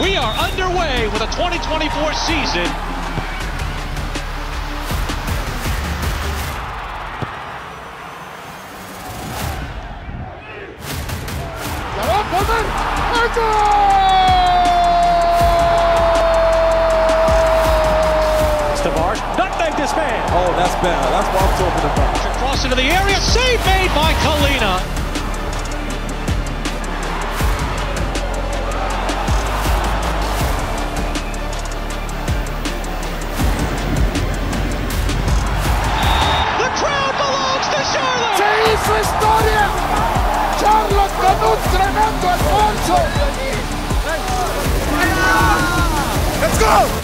We are underway with a 2024 season. Tavares, nutmeg this man. Oh, that's better. That's what I'm talking about. Cross into the area, save made by Kahlina. Se hizo historia. Charlotte con un tremendo esfuerzo. Let's go!